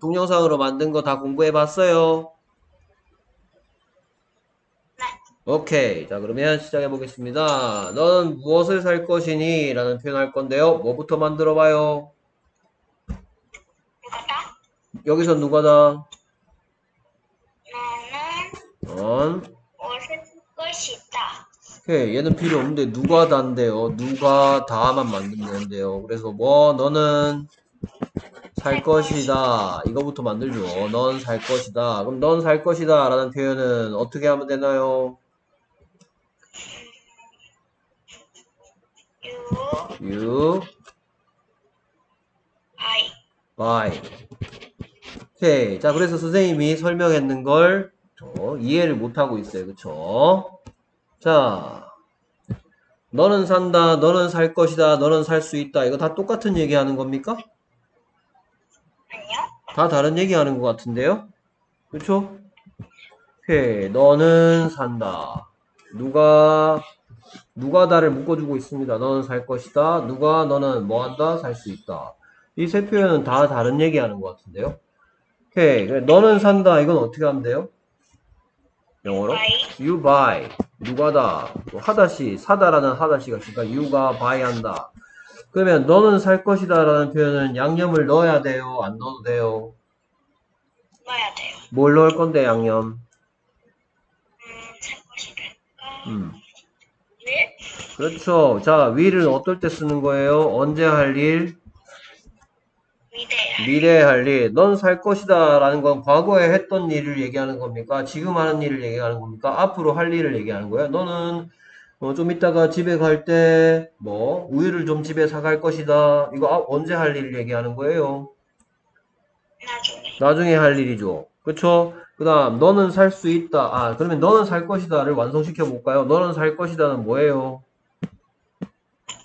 동영상으로 만든 거 다 공부해 봤어요? 오케이. 자, 그러면 시작해 보겠습니다. 너는 무엇을 살 것이니? 라는 표현 할 건데요. 뭐부터 만들어 봐요? 누가다? 여기서 누가다? 나는 넌. 옷을 살 것이다. 오케이. 얘는 필요 없는데 누가 다인데요. 누가 다만 만들면 되는데요. 그래서 뭐, 너는 살 것이다. 이거부터 만들죠. 넌 살 것이다. 그럼 넌 살 것이다. 라는 표현은 어떻게 하면 되나요? You buy. 오케이. 자, 그래서 선생님이 설명했는 걸 저, 이해를 못하고 있어요. 그쵸? 자, 너는 산다, 너는 살 것이다, 너는 살 수 있다. 이거 다 똑같은 얘기 하는 겁니까? 아니요? 다 다른 얘기 하는 것 같은데요? 그쵸? 오케이. 너는 산다. 누가, 누가 다를 묶어주고 있습니다. 너는 살 것이다. 누가, 너는 뭐 한다? 살 수 있다. 이 세 표현은 다 다른 얘기 하는 것 같은데요? 오케이. 그래, 너는 산다. 이건 어떻게 하면 돼요? 영어로? you buy. 누가다. 또 하다시, 사다라는 하다시가 있으니까 you가 buy 한다. 그러면 너는 살 것이다 라는 표현은 양념을 넣어야 돼요? 안 넣어도 돼요? 넣어야 돼요. 뭘 넣을 건데, 양념? 음, 살 것이다. 음. 왜? 그렇죠. 자, will을 어떨 때 쓰는 거예요? 언제 할 일? 미래야. 미래에 할 일. 넌 살 것이다 라는 건 과거에 했던 일을 얘기하는 겁니까? 지금 하는 일을 얘기하는 겁니까? 앞으로 할 일을 얘기하는 거예요? 너는 어, 좀 이따가 집에 갈 때, 뭐, 우유를 좀 집에 사갈 것이다. 이거 아- 언제 할 일을 얘기하는 거예요? 나중에. 나중에 할 일이죠. 그쵸? 그 다음, 너는 살 수 있다. 아, 그러면 너는 살 것이다를 완성시켜 볼까요? 너는 살 것이다는 뭐예요?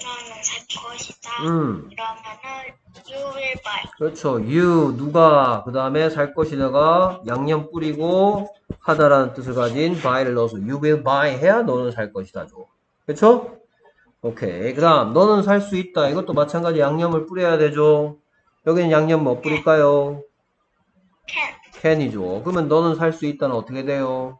너는 살 것이다. 음, 그러면은 you will buy. 그렇죠. you, 누가, 그 다음에 살 것이다가 양념 뿌리고 하다라는 뜻을 가진 buy를 넣어서 you will buy 해야 너는 살 것이다죠. 그쵸? 오케이. 그 다음, 너는 살 수 있다. 이것도 마찬가지 양념을 뿌려야 되죠. 여기는 양념 뭐 뿌릴까요? can. can이죠. 그러면 너는 살 수 있다는 어떻게 돼요?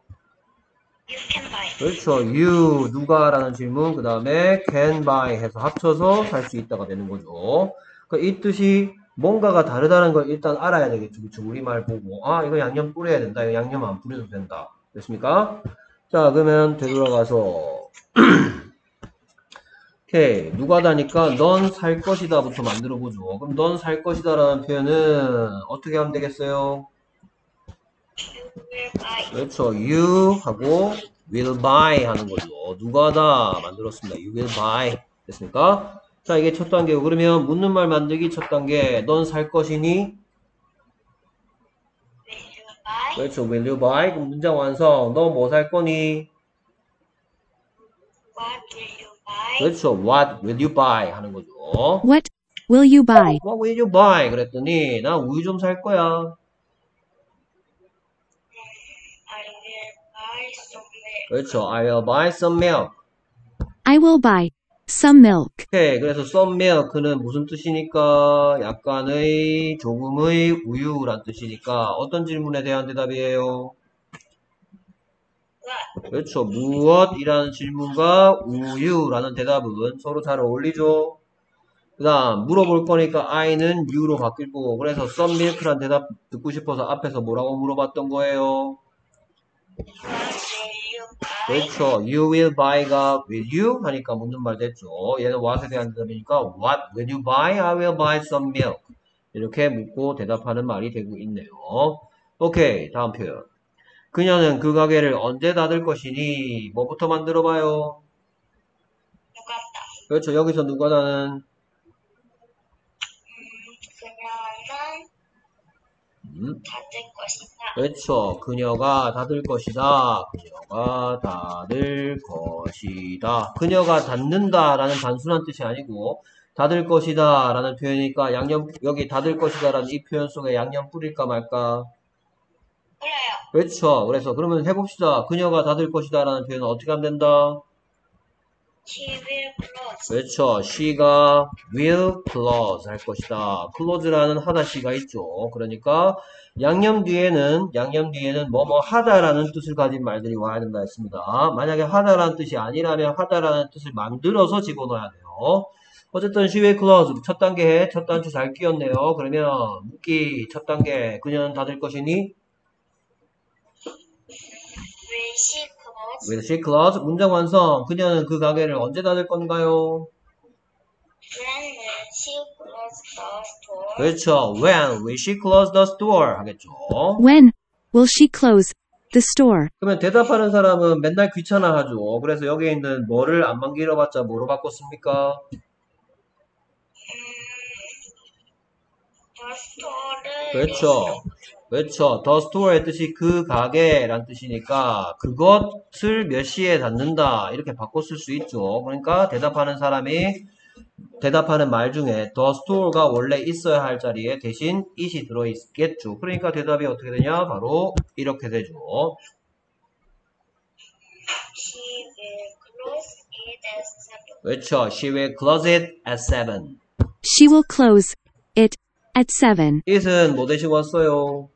You can buy. 그렇죠. you, 누가라는 질문, 그 다음에 can buy 해서 합쳐서 살 수 있다가 되는 거죠. 그이 뜻이 뭔가가 다르다는 걸 일단 알아야 되겠죠. 그쵸? 우리말 보고. 아, 이거 양념 뿌려야 된다. 이거 양념 안 뿌려도 된다. 됐습니까? 자, 그러면 되돌아가서. 오케이. 누가 다니까 넌 살 것이다부터 만들어 보죠. 그럼 넌 살 것이다라는 표현은 어떻게 하면 되겠어요? 그렇죠. you 하고 will buy 하는 거죠. 누가다 만들었습니다. you will buy 됐습니까? 자, 이게 첫 단계고 그러면 묻는 말 만들기 첫 단계. 넌 살 것이니? Will you buy? 그렇죠. will you buy? 그럼 문장 완성. 너 뭐 살 거니? What will you buy? 그렇죠. what will you buy 하는 거죠. What will you buy? what will you buy? 그랬더니 나 우유 좀 살 거야. I will buy some milk. 그렇죠. I will buy some milk. I will buy some milk. 오케이. 그래서 some milk는 무슨 뜻이니까? 약간의, 조금의 우유란 뜻이니까 어떤 질문에 대한 대답이에요? 그렇죠. 무엇이라는 질문과 우유라는 대답은 서로 잘 어울리죠? 그 다음, 물어볼 거니까 I는 U로 바뀔 거고, 그래서 some milk란 대답 듣고 싶어서 앞에서 뭐라고 물어봤던 거예요? 그렇죠. You will buy가 will you 하니까 묻는 말 됐죠. 얘는 what에 대한 대답이니까 What will you buy? I will buy some milk. 이렇게 묻고 대답하는 말이 되고 있네요. 오케이. 다음 표현. 그녀는 그 가게를 언제 닫을 것이니? 뭐부터 만들어 봐요? 누가다. 그렇죠. 여기서 누가다는 음, 그녀는 음, 닫을 것이다. 그렇죠. 그녀가 닫을 것이다. 그녀가 닫을 것이다. 그녀가 닫는다라는 단순한 뜻이 아니고 닫을 것이다라는 표현이니까 양념 여기 닫을 것이다라는 이 표현 속에 양념 뿌릴까 말까? 그래요. 그렇죠. 그래서 그러면 해봅시다. 그녀가 닫을 것이다라는 표현은 어떻게 하면 된다? She will close. 그렇죠. she가 will close 할 것이다. close라는 하다 시가 있죠. 그러니까 양념 뒤에는 양념 뒤에는 뭐뭐 하다라는 뜻을 가진 말들이 와야 된다 했습니다. 만약에 하다라는 뜻이 아니라면 하다라는 뜻을 만들어서 집어넣어야 돼요. 어쨌든 she will close 첫 단계 첫 단추 잘 끼웠네요. 그러면 묻기 첫 단계 그녀는 닫을 것이니 Will she close? will she close 문장 완성. 그녀는 그 가게를 언제 닫을 건가요? When will she close the store? 그렇죠. When will she close the store? 하겠죠. When will she close the store? 그러면 대답하는 사람은 맨날 귀찮아하죠. 그래서 여기에 있는 뭐를 안만 길어봤자 뭐로 바꿨습니까? The store를 그렇죠. 그렇죠. The store의 뜻이 그 가게란 뜻이니까 그것을 몇 시에 닫는다 이렇게 바꿨을 수 있죠. 그러니까 대답하는 사람이 대답하는 말 중에 the store가 원래 있어야 할 자리에 대신 it이 들어있겠죠. 그러니까 대답이 어떻게 되냐? 바로 이렇게 되죠. She will close it at seven. 그렇죠. She will close it at 7. She will close it at 7. it은 뭐 대신 왔어요?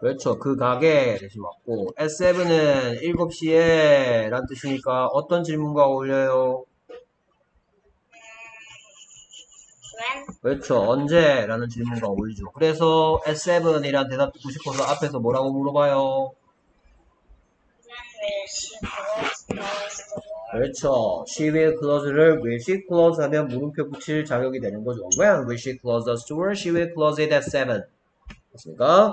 그렇죠. 그 가게 대신 왔고 S7은 7시에 란 뜻이니까 어떤 질문과 어울려요? 그렇죠. 언제? 라는 질문과 어울리죠. 그래서 S7이란 대답 듣고 싶어서 앞에서 뭐라고 물어봐요? 그렇죠. She will close를 will she close 하면 물음표 붙일 자격이 되는 거죠. When will she close the store? She will close it at 7. 됐습니까?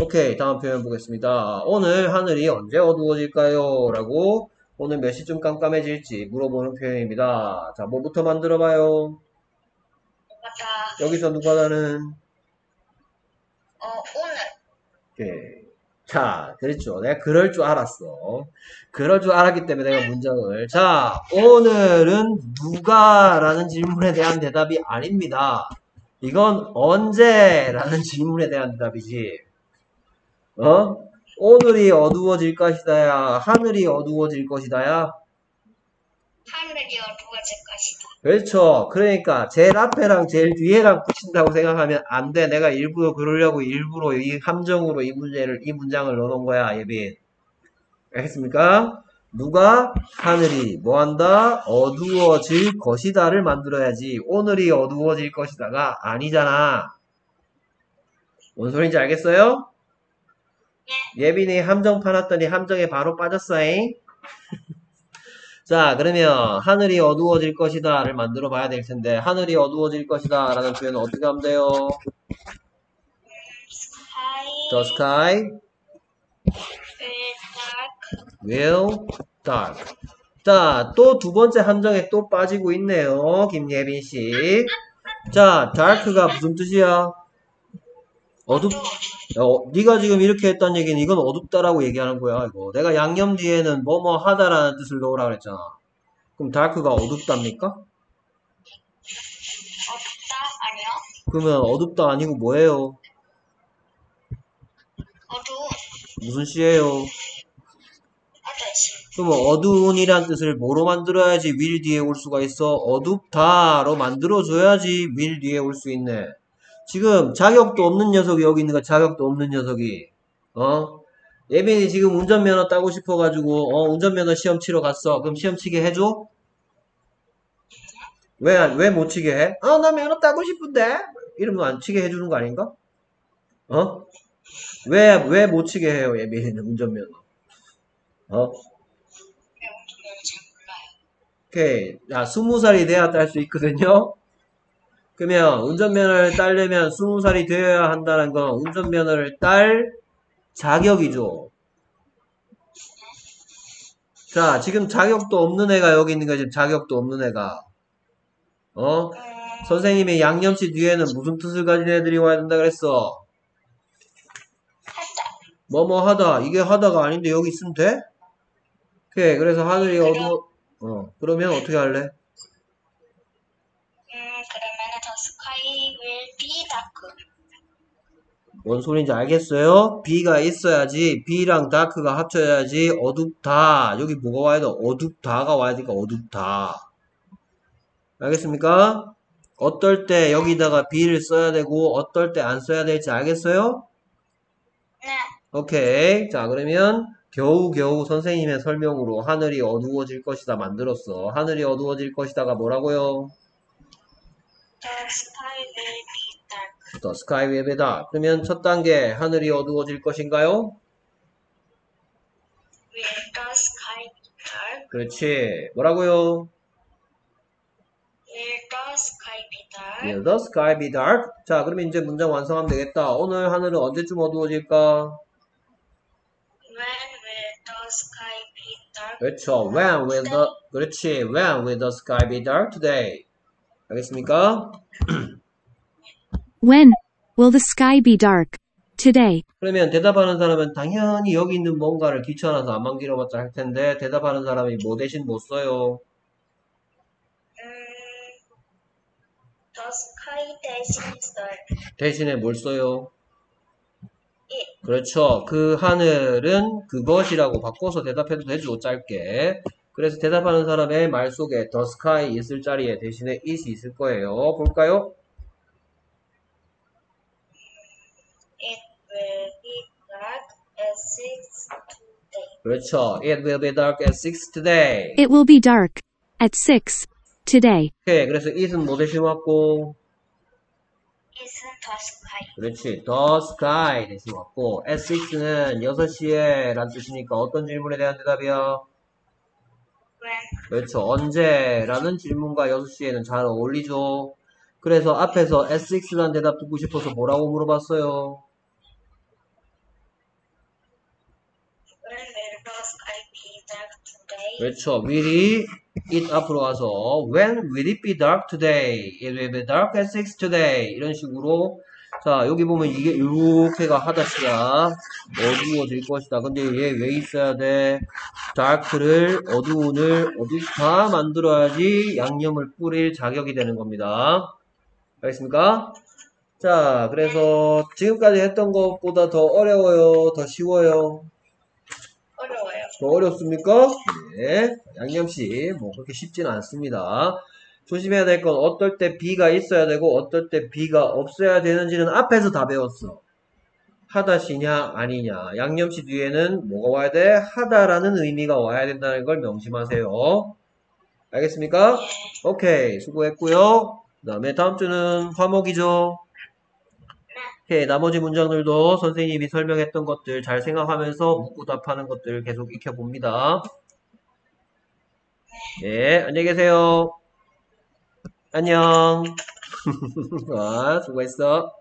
오케이. 다음 표현 보겠습니다. 오늘 하늘이 언제 어두워질까요? 라고 오늘 몇 시쯤 깜깜해질지 물어보는 표현입니다. 자, 뭐부터 만들어 봐요? 맞아. 여기서 누가 나는 어, 오늘. 오케이. 자, 그렇죠. 내가 그럴 줄 알았어. 그럴 줄 알았기 때문에 내가 문장을. 자, 오늘은 누가라는 질문에 대한 대답이 아닙니다. 이건 언제라는 질문에 대한 대답이지. 어? 오늘이 어두워질 것이다야, 하늘이 어두워질 것이다야. 하늘이 어두워질 것이다. 그렇죠. 그러니까 제일 앞에랑 제일 뒤에랑 붙인다고 생각하면 안 돼. 내가 일부러 그러려고 일부러 이 함정으로 이 문제를 이 문장을 넣어놓은 거야, 예빈. 알겠습니까? 누가 하늘이 뭐한다? 어두워질 것이다를 만들어야지. 오늘이 어두워질 것이다가 아니잖아. 뭔 소린지 알겠어요? 예빈이 함정 파놨더니 함정에 바로 빠졌어잉. 자, 그러면 하늘이 어두워질 것이다를 만들어 봐야 될 텐데 하늘이 어두워질 것이다 라는 표현은 어떻게 하면 돼요? The sky will dark. 자, 또 두 번째 함정에 또 빠지고 있네요. 김예빈 씨. 자, dark가 무슨 뜻이야? 어둡, 어, 네가 지금 이렇게 했다는 얘기는 이건 어둡다라고 얘기하는 거야, 이거. 내가 양념 뒤에는 뭐뭐 하다라는 뜻을 넣으라 그랬잖아. 그럼 dark가 어둡답니까? 없다? 아니요. 그러면 어둡다 아니고 뭐예요? 어두운. 무슨 시예요? 그러면 어두운이란 뜻을 뭐로 만들어야지 will 뒤에 올 수가 있어? 어둡다로 만들어줘야지 will 뒤에 올 수 있네. 지금 자격도 없는 녀석이 여기 있는 거 자격도 없는 녀석이 어? 예빈이 지금 운전면허 따고 싶어가지고 어 운전면허 시험 치러 갔어. 그럼 시험 치게 해줘? 왜 왜 못 치게 해? 어 나 면허 따고 싶은데 이러면 안 치게 해주는 거 아닌가? 어? 왜 왜 못 치게 해요 예빈이는 운전면허? 어? 왜 운전면허 잘 몰라요. 오케이. 야, 스무 살이 돼야 딸 수 있거든요? 그러면 운전면허를 따려면 스무 살이 되어야 한다는 건 운전면허를 딸 자격이죠. 자, 지금 자격도 없는 애가 여기 있는 거야, 지금 자격도 없는 애가. 어? 음, 선생님이 양념치 뒤에는 무슨 뜻을 가진 애들이 와야 된다 그랬어? 뭐뭐 하다. 이게 하다가 아닌데 여기 있으면 돼? 오케이. 그래서 하늘이 어두워, 어, 그러면 어떻게 할래? 음, 그러면 the sky will be dark. 뭔 소린지 알겠어요? B가 있어야지 B랑 dark가 합쳐야지 어둡다 여기 뭐가 와야 돼? 어둡다가 와야 되니까 어둡다 알겠습니까? 어떨 때 여기다가 B를 써야 되고 어떨 때 안 써야 될지 알겠어요? 네. 오케이 자 그러면 겨우겨우 선생님의 설명으로 하늘이 어두워질 것이다 만들었어 하늘이 어두워질 것이다가 뭐라고요? The sky will be dark. The sky will be dark. 그러면 첫 단계 하늘이 어두워질 것인가요? Will the sky be dark? 그렇지. 뭐라고요? Will the sky be dark? Will the sky be dark? 자, 그러면 이제 문장 완성하면 되겠다. 오늘 하늘은 언제쯤 어두워질까? When will the sky be dark? 그렇죠. When will the 그렇지. When will the sky be dark today? 알겠습니까? When will the sky be dark? Today. 그러면 대답하는 사람은 당연히 여기 있는 뭔가를 귀찮아서 안만 길어봤자 할 텐데 대답하는 사람이 뭐 대신 못 써요. 음, the sky 대신 dark. 대신에 뭘 써요? 그렇죠. 그 하늘은 그것이라고 바꿔서 대답해도 되죠. 짧게. 그래서 대답하는 사람의 말 속에 the sky 있을 자리에 대신에 it이 있을 거예요. 볼까요? It will be dark at six today. 그렇죠. It will be dark at 6 today. It will be dark at 6 today. 오케이. 그래서 it은 뭐 대신 왔고? Isn't the sky? 그렇지. the sky 대신 왔고 at 6는 6시에 란 뜻이니까 어떤 질문에 대한 대답이야? When 그렇죠. 언제? 라는 질문과 6시에는 잘 어울리죠. 그래서 앞에서 at 6라는 대답 듣고 싶어서 뭐라고 물어봤어요? when will the sky be dark today? 그렇죠. will이 it 앞으로 와서 when will it be dark today? It will be dark at 6 today. 이런 식으로 자 여기 보면 이게 이렇게가 하다시야 어두워질 것이다. 근데 얘 왜 있어야 돼? dark를 어두운을 어둡다 만들어야지 양념을 뿌릴 자격이 되는 겁니다. 알겠습니까? 자 그래서 지금까지 했던 것보다 더 어려워요? 더 쉬워요? 어렵습니까? 네. 양념씨, 뭐, 그렇게 쉽지는 않습니다. 조심해야 될 건 어떨 때 B가 있어야 되고, 어떨 때 B가 없어야 되는지는 앞에서 다 배웠어. 하다시냐, 아니냐. 양념씨 뒤에는 뭐가 와야 돼? 하다라는 의미가 와야 된다는 걸 명심하세요. 알겠습니까? 오케이. 수고했고요. 그 다음에 다음 주는 화목이죠. 오케이, 나머지 문장들도 선생님이 설명했던 것들 잘 생각하면서 묻고 답하는 것들 계속 익혀봅니다. 네, 안녕히 계세요. 안녕. 아, 수고했어.